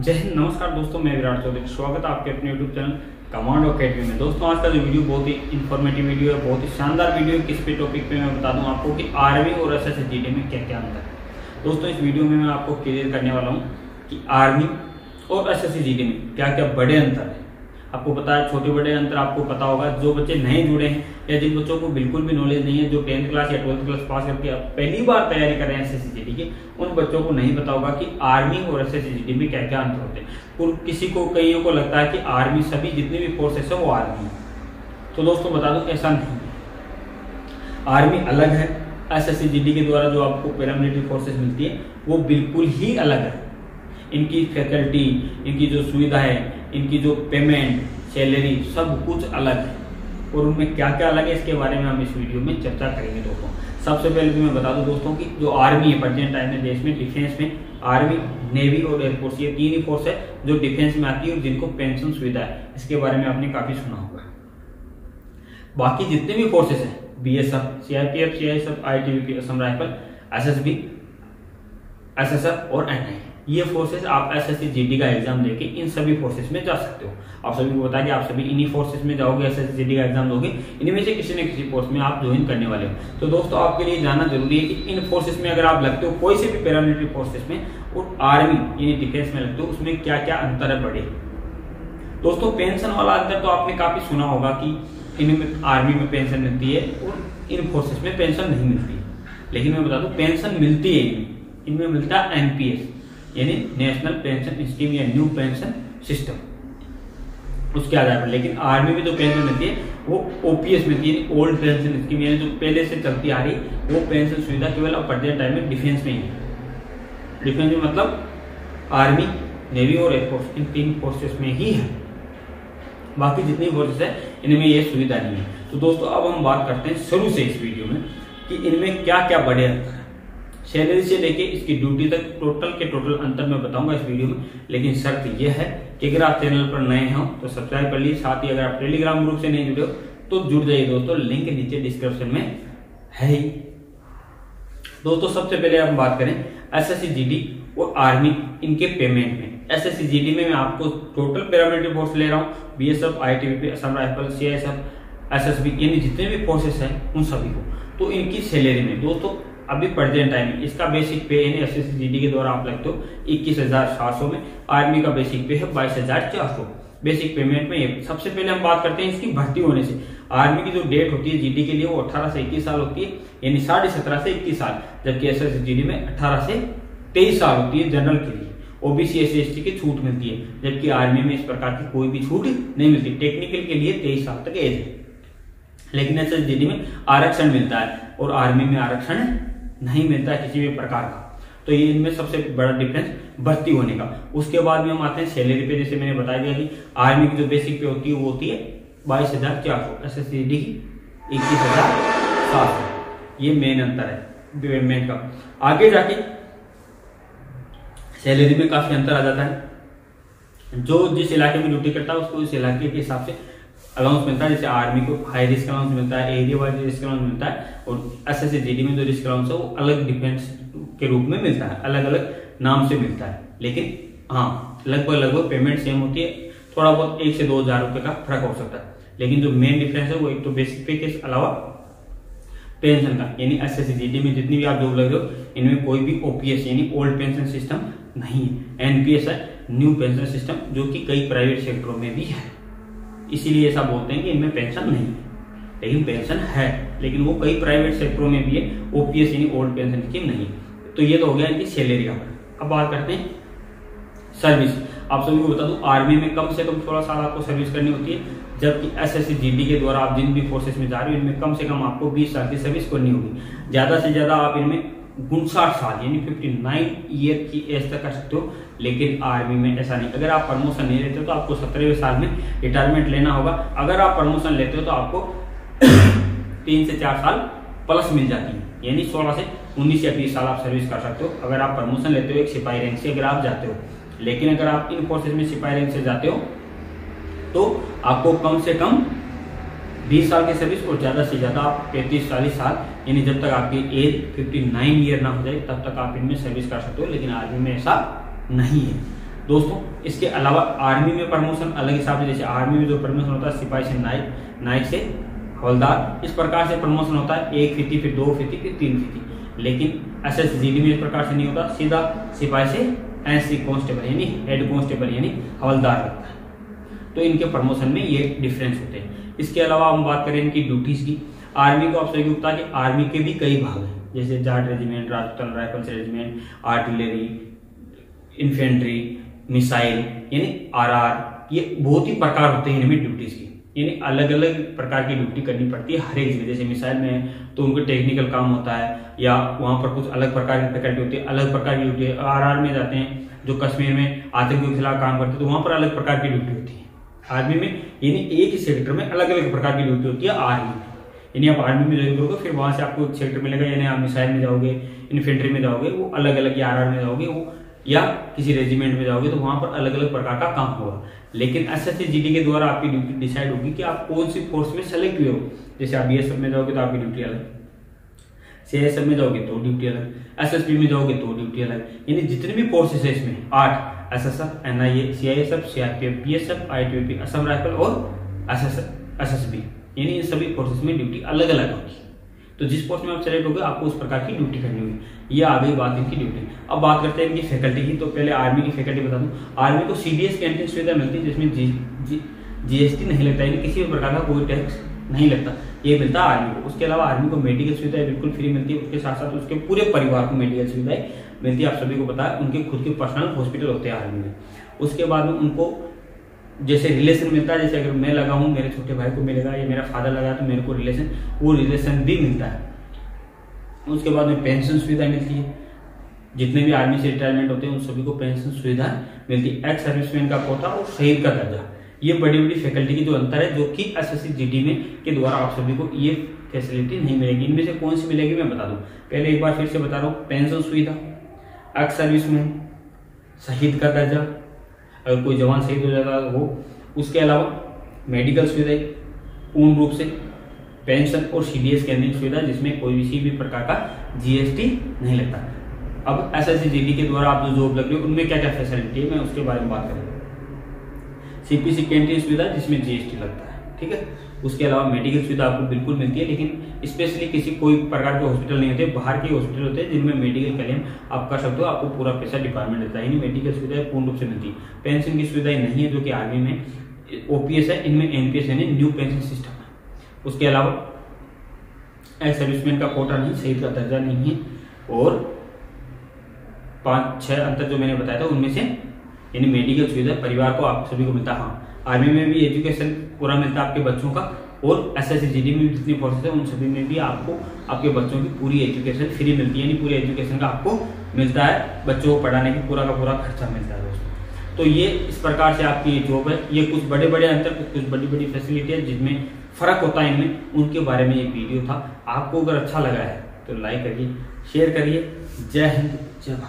जय हिंद, नमस्कार दोस्तों, मैं विराट चौधरी, स्वागत है आपके अपने यूट्यूब चैनल कमांडो अकेडमी में। दोस्तों, आज का जो वीडियो बहुत ही इन्फॉर्मेटिव वीडियो है, बहुत ही शानदार वीडियो है। किस पे टॉपिक पे मैं बता दूँ आपको कि आर्मी और एस एस में क्या क्या अंतर है। दोस्तों, इस वीडियो में मैं आपको क्लियर करने वाला हूँ कि आर्मी और एस एस में क्या क्या बड़े अंतर है। आपको पता है छोटे बड़े अंतर आपको पता होगा, जो बच्चे नहीं जुड़े हैं या जिन बच्चों को बिल्कुल भी नॉलेज नहीं है, जो टेंथ क्लास या ट्वेल्थ क्लास पास करके पहली बार तैयारी कर रहे हैं एस एस के, उन बच्चों को नहीं पता होगा कि आर्मी और एस एस में क्या क्या अंतर होते हैं। किसी को, कईयों को लगता है कि आर्मी सभी जितने भी फोर्सेस है, वो आर्मी है। तो दोस्तों बता दो, ऐसा नहीं है। आर्मी अलग है। एस एस के द्वारा जो आपको पैरामिलिट्री फोर्सेस मिलती है, वो बिल्कुल ही अलग है। इनकी फैकल्टी इनकी जो सुविधा है, इनकी जो पेमेंट सैलरी सब कुछ अलग है। और उनमें क्या क्या अलग है इसके बारे में हम इस वीडियो में चर्चा करेंगे दोस्तों। सबसे पहले तो मैं बता दूँ दोस्तों कि जो आर्मी है प्रेजेंट टाइम में, देश में डिफेंस में, आर्मी नेवी और एयरफोर्स ये तीन ही फोर्स है जो डिफेंस में आती है और जिनको पेंशन सुविधा है। इसके बारे में आपने काफ़ी सुना होगा। बाकी जितने भी फोर्सेस हैं S F CRPF CISF ITBP Assam rifle SSB SSF और एनआई ये फोर्सेस आप एस एस का एग्ज़ाम देके इन सभी फोर्सेस में जा सकते हो। आप सभी को बता कि आप सभी इन्हीं फोर्सेस में जाओगे एस एस का एग्ज़ाम दोगे इनमें से किसी न किसी फोर्स में आप ज्वाइन करने वाले हो। तो दोस्तों, आपके लिए जानना ज़रूरी है कि इन फोर्सेस में अगर आप लगते हो, कोई से भी पैरामिलिट्री फोर्सेस में, और आर्मी यानी डिफेंस में लगते हो, उसमें क्या क्या अंतर है बड़े? दोस्तों पेंशन वाला अंतर तो आपने काफ़ी सुना होगा कि इनमें आर्मी में पेंशन मिलती है, और इन फोर्सेस में पेंशन नहीं मिलती। लेकिन मैं बता दू पेंशन मिलती है इनमें मिलता है एनपीएस यानी नेशनल पेंशन स्कीम या न्यू पेंशन सिस्टम। उसके आधार पर। लेकिन आर्मी में जो पेंशन मिलती है, वो ओपीएस मिलती है ओल्ड पेंशन स्कीम, यानी जो पहले से चलती आ रही, वो पेंशन सुविधा केवल अब प्रेजेंट टाइम में डिफेंस में ही है। डिफेंस में मतलब आर्मी, नेवी और एयरफोर्स इन तीन फोर्सेस में ही है। बाकी जितनी फोर्सेस है, इनमें ये सुविधा नहीं है। तो दोस्तों, अब हम बात करते हैं शुरू से इस वीडियो में कि इनमें क्या क्या अंतर सैलरी से लेके इसकी ड्यूटी तक टोटल के टोटल अंतर मैं बताऊँगा इस वीडियो में। लेकिन शर्त यह है कि अगर आप चैनल पर नए हो तो सब्सक्राइब कर लीजिए। साथ ही अगर आप टेलीग्राम ग्रुप से नहीं जुड़े हो तो जुड़ जाइए दोस्तों। लिंक नीचे डिस्क्रिप्शन में है ही। दोस्तों, सबसे पहले हम बात करें एस एस और आर्मी इनके पेमेंट में। एस एस में मैं आपको टोटल पैरामिलिट्री फोर्स ले रहा हूँ। B S F I T Assam rifle C S F S S B जितने भी फोर्सेस हैं, उन सभी को। तो इनकी सैलरी में, दोस्तों अभी प्रेजेंट टाइम इसका बेसिक पे यानी एस एस के द्वारा आप लगते हो। इक्कीस हज़ार सात सौ में आर्मी का बेसिक पे है बाईस हज़ार चार सौ। बेसिक पेमेंट में सबसे पहले हम बात करते हैं इसकी भर्ती होने से। आर्मी की जो डेट होती है जीडी के लिए वो 18 से 21 साल होती है, यानी साढ़े सत्रह से इक्कीस साल, जबकि एस एस में 18 से 23 साल होती है जनरल के लिए। ओबीसी एस सी की छूट मिलती है, जबकि आर्मी में इस प्रकार की कोई भी छूट नहीं मिलती। टेक्निकल के लिए तेईस साल तक एज है। लेकिन एस एस में आरक्षण मिलता है, और आर्मी में आरक्षण नहीं मिलता किसी भी प्रकार का। तो ये इनमें सबसे बड़ा डिफरेंस भर्ती होने का। उसके बाद में हम आते हैं सैलरी पे, जैसे मैंने बताया दिया कि आर्मी की जो बेसिक पे होती है, वो होती है बाईस हज़ार चार सौ एस एस सी डी की इक्कीस हज़ार सात सौ। ये मेन अंतर है पेमेंट का। आगे जाके सैलरी में काफ़ी अंतर आ जाता है। जो जिस इलाके में ड्यूटी करता है, उसको इस इलाके के हिसाब से अलाउंस मिलता है, जैसे आर्मी को हाई रिस्क अलाउंस मिलता है एरिया वाइज रिस्क अलाउंस मिलता है, और एस एस में जो रिस्क अलाउंस है, वो अलग डिफेंस के रूप में मिलता है अलग अलग नाम से मिलता है। लेकिन हाँ लगभग लगभग पेमेंट सेम होती है, थोड़ा बहुत एक से दो हज़ार रुपए का फ़र्क हो सकता है। लेकिन जो मेन डिफरेंस है, वो एक तो बेसिक पे के अलावा पेंशन का, यानी एस एस में जितनी भी आप जॉब लग रहे हो, इनमें कोई भी ओपीएस यानी ओल्ड पेंशन सिस्टम नहीं है। एनपीएस है न्यू पेंशन सिस्टम जो कि कई प्राइवेट सेक्टरों में भी है। इसीलिए ऐसा बोलते हैं कि इनमें पेंशन नहीं है। लेकिन पेंशन है, लेकिन वो कई प्राइवेट सेक्टरों में भी है ओपीएस यानी ओल्ड पेंशन स्कीम नहीं तो ये तो हो गया इनकी सैलरी का अब बात करते हैं सर्विस आप सभी को बता दूँ आर्मी में कम से कम सोलह साल आपको सर्विस करनी होती है, जबकि एस एस के द्वारा आप जिन भी फोर्सेस में जा रहे हो, इनमें कम से कम आपको बीस साल की सर्विस करनी होगी। ज़्यादा से ज़्यादा आप इनमें उनसाठ साल, यानी फिफ्टी नाइन ईयर की एज तक कर सकते हो, लेकिन आर्मी में ऐसा नहीं। अगर आप प्रमोशन नहीं लेते हो तो आपको सत्रहवें साल में रिटायरमेंट लेना होगा। अगर आप प्रमोशन लेते हो तो आपको तीन से चार साल प्लस मिल जाती है। यानी सोलह से उन्नीस या बीस साल आप सर्विस कर सकते हो। अगर आप प्रमोशन लेते हो, एक सिपाही रैंक से अगर आप जाते हो, लेकिन अगर आप इन फोर्सेज में सिपाही रैंक से जाते हो तो आपको कम से कम बीस साल की सर्विस और ज़्यादा से ज़्यादा आप पैंतीस, चालीस साल, यानी जब तक आपकी एज फिफ्टी नाइन ईयर ना हो जाए, तब तक आप इनमें सर्विस कर सकते हो, लेकिन आर्मी में ऐसा नहीं है। दोस्तों, इसके अलावा आर्मी में प्रमोशन अलग हिसाब से, जैसे आर्मी में जो प्रमोशन होता है, सिपाही से नाइक नाइक से हवलदार, इस प्रकार से प्रमोशन होता है, एक फीती फिर दो फीती फिर तीन फीती लेकिन एस एस जी डी में इस प्रकार से नहीं होता, सीधा सिपाही से एस सी कॉन्स्टेबल यानी हेड कॉन्स्टेबल यानी हवलदार लगता है। तो इनके प्रमोशन में ये डिफरेंस होते हैं। इसके अलावा हम बात करें इनकी ड्यूटीज़ की। आर्मी को आप सही है कि आर्मी के भी कई भाग हैं। जैसे Jat regiment Rajasthan rifles regiment artillery infantry missile यानी आरआर ये बहुत ही प्रकार होते हैं इनमें ड्यूटीज़ की। यानी अलग अलग प्रकार की ड्यूटी करनी पड़ती है हर एक जगह जैसे मिसाइल में तो उनको टेक्निकल काम होता है, या वहाँ पर कुछ अलग प्रकार की फैकल्टी होती है, अलग प्रकार की ड्यूटी आर आर में जाते हैं, जो कश्मीर में आतंकियों के खिलाफ काम करते हैं तो वहाँ पर अलग प्रकार की ड्यूटी होती है। आर्मी में, यानी एक ही सेक्टर में अलग अलग प्रकार की ड्यूटी होती है आर्मी में यानी आप आर्मी में ज्वाइन करोगे, फिर वहाँ से आपको एक सेक्टर मिलेगा, यानी आप मिसाइल में जाओगे, इन्फेंट्री में जाओगे, वो अलग अलग या आर में जाओगे, वो, या किसी रेजिमेंट में जाओगे तो वहाँ पर अलग अलग प्रकार का काम होगा। लेकिन एस एस के द्वारा आपकी ड्यूटी डिसाइड होगी कि आप कौन सी फोर्स में सेलेक्ट हुए हो। जैसे आप बी में जाओगे तो आपकी ड्यूटी अलग सी में जाओगे तो ड्यूटी अलग, एसएसपी में जाओगे तो ड्यूटी अलग। यानी जितने भी फोर्सेस है इसमें, आठ S S F N I A C I S F C R P F B S F I T P Assam rifle और S S S S B यानी इन सभी फोर्सेस में ड्यूटी अलग अलग होगी तो जिस पोस्ट में आप सेलेक्ट होगे आपको उस प्रकार की ड्यूटी करनी होगी। ये आ गई बात इनकी ड्यूटी अब बात करते हैं इनकी फैकल्टी की। तो पहले आर्मी की फैकल्टी बता दूँ। आर्मी को सी सीडीएस कैंटीन सुविधा मिलती है जिसमें जी, जी, जीएसटी नहीं लगता यानी किसी भी प्रकार का कोई टैक्स नहीं लगता। ये मिलता है आर्मी को। उसके अलावा आर्मी को मेडिकल सुविधाएँ बिल्कुल फ्री मिलती है। उसके साथ साथ उसके पूरे परिवार को मेडिकल सुविधाएँ है आप सभी को पता है, उनके खुद के पर्सनल हॉस्पिटल होते हैं आर्मी में। उसके बाद में उनको जैसे रिलेशन मिलता है, जैसे अगर मैं लगा हूँ, मेरे छोटे भाई को मिलेगा, या मेरा फादर लगा तो मेरे को रिलेशन वो रिलेशन भी मिलता है। उसके बाद में पेंशन सुविधा मिलती है। जितने भी आर्मी से रिटायरमेंट होते हैं, उन सभी को पेंशन सुविधा मिलती है। एक्स सर्विसमैन का कोटा और शहीद का दर्जा। ये बड़ी बड़ी फैकल्टी की जो अंतर है, जो कि एस एस में के द्वारा आप सभी को ये फैसिलिटी नहीं मिलेगी। इनमें से कौन सी मिलेगी, मैं बता दूँ। पहले एक बार फिर से बता रहा हूँ पेंशन सुविधा। एक्स सर्विसमैन शहीद का दर्जा, अगर कोई जवान शहीद हो जाता है वो, उसके अलावा मेडिकल सुविधाएँ, पूर्ण रूप से पेंशन और सीडीएस केंद्रीय सुविधा, जिसमें कोई किसी भी प्रकार का जीएसटी नहीं लगता। अब एस एस के द्वारा आप जो जॉब लग रहे हो, उनमें क्या क्या फैसिलिटी है, मैं उसके बारे में बात करेंगे। सीपीसी कैंटीन सुविधा, जिसमें जीएसटी लगता है। ठीक है? उसके अलावा मेडिकल सुविधा आपको बिल्कुल मिलती है, लेकिन स्पेशली किसी कोई प्रकार के हॉस्पिटल नहीं होते, बाहर के हॉस्पिटल होते हैं जिनमें मेडिकल क्लेम आप कर सकते हो, आपको पूरा पैसा डिपार्टमेंट देता है। मेडिकल सुविधाएँ पूर्ण रूप से मिलती है। पेंशन की सुविधाएँ नहीं है जो कि आर्मी में ओपीएस है, इनमें एनपीएस यानी न्यू पेंशन सिस्टम है। उसके अलावा एक्स सर्विसमैन का कोटा नहीं शहीद का दर्जा नहीं है, और पाँच, छह अंतर जो मैंने बताया था, उनमें से यानी मेडिकल सुविधा परिवार को आप सभी को मिलता हाँ आर्मी में भी एजुकेशन पूरा मिलता है आपके बच्चों का, और S S C G D में जितनी फोर्सेज है, उन सभी में भी आपको, आपके बच्चों की पूरी एजुकेशन फ्री मिलती है, यानी पूरी एजुकेशन का आपको मिलता है, बच्चों को पढ़ाने की पूरा का पूरा खर्चा मिलता है दोस्तों। तो ये इस प्रकार से आपकी ये जॉब है। ये कुछ बड़े बड़े अंतर, कुछ बड़ी बड़ी फैसिलिटी है जिसमें फ़र्क होता है इनमें, उनके बारे में ये वीडियो था। आपको अगर अच्छा लगा है तो लाइक करिए शेयर करिए। जय हिंद, जय